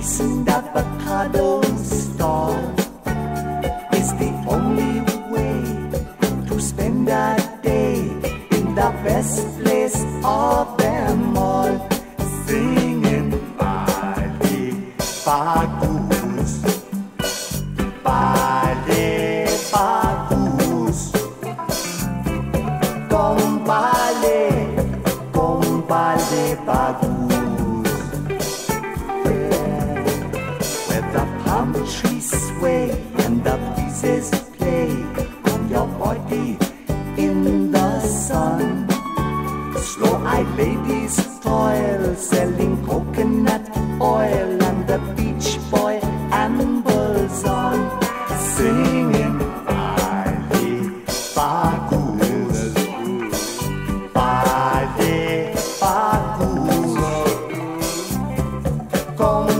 and avocado stall is the only way to spend a day in the best place of them all, singing Bali Bagus, Bali Bagus, Compale, Compale Bagus. The palm trees sway and the breezes play on your body in the sun. Slow-eyed ladies toil selling coconut oil and the beach boy ambles on singing Bali Bagus Bali Compale,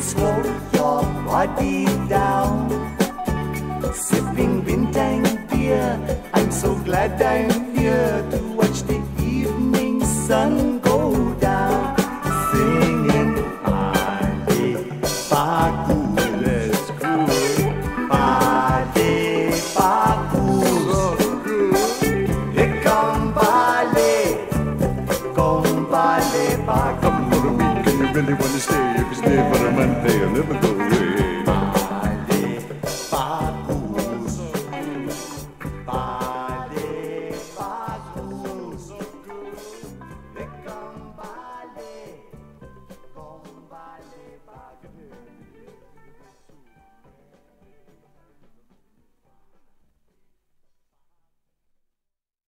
slow your body down. Sipping bintang beer, I'm so glad I'm here to watch the evening sun really wanna stay. If you stay for a month, they'll never go away.